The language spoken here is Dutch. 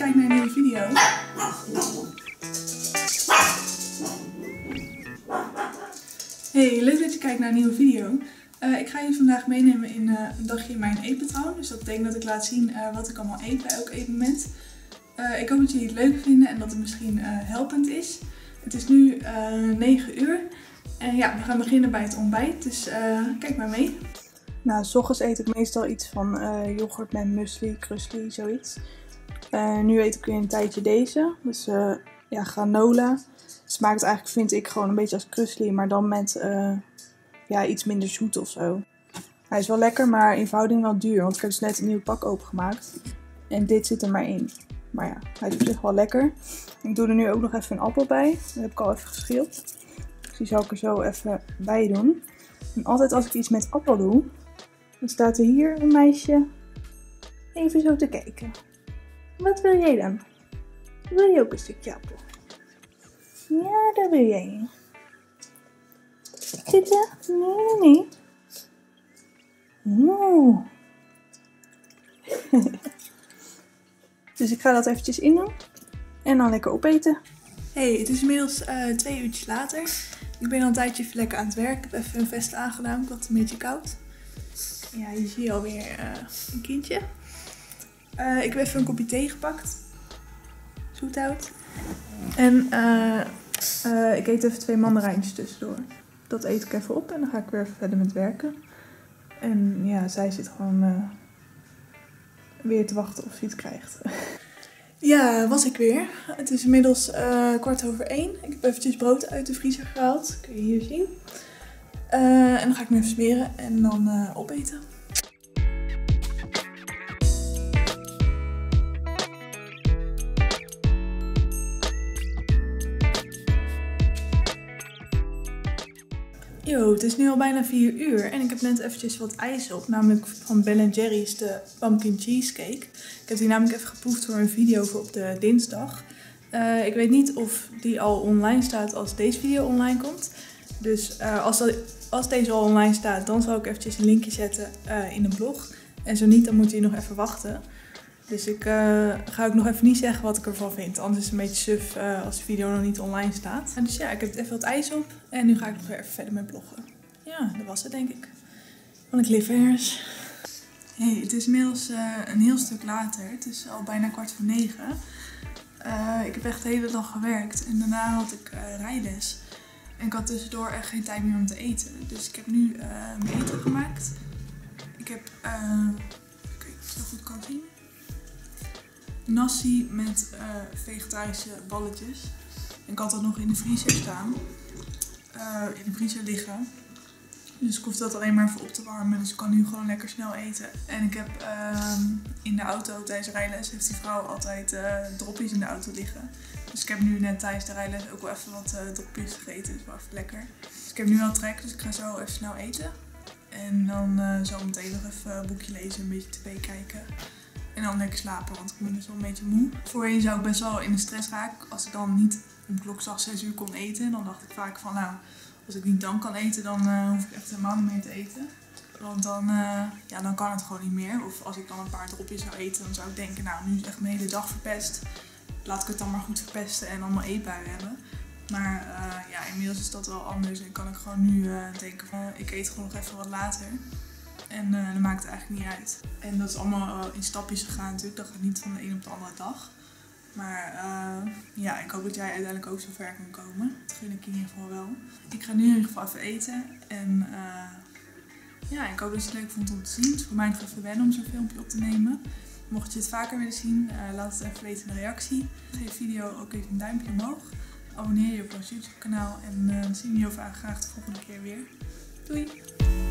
kijkt naar een nieuwe video. Hey, leuk dat je kijkt naar een nieuwe video. Eh, ik ga je vandaag meenemen in eh, een dagje in mijn eetpatroon. Dus dat betekent dat ik laat zien eh, wat ik allemaal eet bij elk eetmoment. ik hoop dat jullie het leuk vinden en dat het misschien helpend is. Het is nu 9 uur en ja, we gaan beginnen bij het ontbijt. Dus kijk maar mee. Nou, s ochtends eet ik meestal iets van yoghurt met muesli, krusli, zoiets. Nu eet ik weer een tijdje deze. Dus ja, granola smaakt eigenlijk, vind ik, gewoon een beetje als krusli, maar dan met uh, ja, iets minder zoet of zo. Hij is wel lekker, maar in verhouding wel duur, want ik heb dus net een nieuw pak opengemaakt. En dit zit er maar in. Maar ja, hij is op zich wel lekker. Ik doe er nu ook nog even een appel bij. Dat heb ik al even geschild. Dus die zal ik er zo even bij doen. En altijd als ik iets met appel doe, dan staat er hier een meisje even zo te kijken. Wat wil jij dan? Wil je ook een stukje appel? Ja, dat wil jij. Zitten? Nee, nee, nee. Oeh. dus ik ga dat eventjes in doen. En dan lekker opeten. Hey, het is inmiddels uh, twee uurtjes later. Ik ben al een tijdje even lekker aan het werk. Ik heb even een vest aangedaan, want het een beetje koud. Ja, hier zie je alweer uh, een kindje. Uh, ik heb even een kopje thee gepakt. Zoethout. En uh, uh, ik eet even twee mandarijntjes tussendoor. Dat eet ik even op en dan ga ik weer verder met werken. En ja, zij zit gewoon weer te wachten of ze iets krijgt. ja, was ik weer. Het is inmiddels kwart over één. Ik heb eventjes brood uit de vriezer gehaald. Kun je hier zien. en dan ga ik nu even smeren en dan opeten. Yo, het is nu al bijna 4 uur en ik heb net eventjes wat ijs op, namelijk van Ben Jerry's de Pumpkin Cheesecake. Ik heb die namelijk even geproefd voor een video voor op de dinsdag. Uh, ik weet niet of die al online staat als deze video online komt. Dus uh, als, als deze al online staat, dan zal ik eventjes een linkje zetten uh, in de blog. En zo niet, dan moet je nog even wachten. Dus ik uh, ga ook nog even niet zeggen wat ik ervan vind. Anders is het een beetje suf uh, als de video nog niet online staat. En dus ja, ik heb even wat ijs op. En nu ga ik nog weer even verder met bloggen. Ja, dat was het denk ik. Van de cliffhangers. Hey, het is inmiddels uh, een heel stuk later. Het is al bijna kwart voor negen. ik heb echt de hele dag gewerkt. En daarna had ik rijles. En ik had tussendoor echt geen tijd meer om te eten. Dus ik heb nu mijn eten gemaakt. Ik heb... Kijk, of je het goed kan zien nasi met uh, vegetarische balletjes. Ik had dat nog in de vriezer staan. Uh, in de vriezer liggen. Dus ik hoef dat alleen maar even op te warmen. Dus ik kan nu gewoon lekker snel eten. En ik heb uh, in de auto tijdens de rijles heeft die vrouw altijd uh, dropjes in de auto liggen. Dus ik heb nu net tijdens de rijles ook wel even wat dropjes gegeten. Dus wel even lekker. Dus ik heb nu wel trek, dus ik ga zo even snel eten. En dan zo meteen nog even een boekje lezen, een beetje tv kijken. En dan lekker slapen, want ik ben dus wel een beetje moe. Voorheen zou ik best wel in de stress raken als ik dan niet om klokslag 6 uur kon eten. Dan dacht ik vaak van nou, als ik niet dan kan eten, dan uh, hoef ik echt helemaal niet meer te eten. Want dan, uh, ja, dan kan het gewoon niet meer. Of als ik dan een paar dropjes zou eten, dan zou ik denken, nou nu is echt mijn hele dag verpest. Laat ik het dan maar goed verpesten en allemaal eetbuien hebben. Maar uh, ja, inmiddels is dat wel anders en kan ik gewoon nu denken van ik eet gewoon nog even wat later. En uh, dat maakt het eigenlijk niet uit. En dat is allemaal in stapjes gegaan natuurlijk. Dat gaat niet van de een op de andere dag. Maar uh, ja, ik hoop dat jij uiteindelijk ook zo ver kan komen. Dat gun ik in ieder geval wel. Ik ga nu in ieder geval even eten. En ja, ik hoop dat je het leuk vond om te zien. Het is voor mij nog even wennen om zo'n filmpje op te nemen. Mocht je het vaker willen zien, laat het even weten in de reactie. Geef de video ook even een duimpje omhoog. Abonneer je op ons YouTube kanaal. En dan zien we je graag de volgende keer weer. Doei!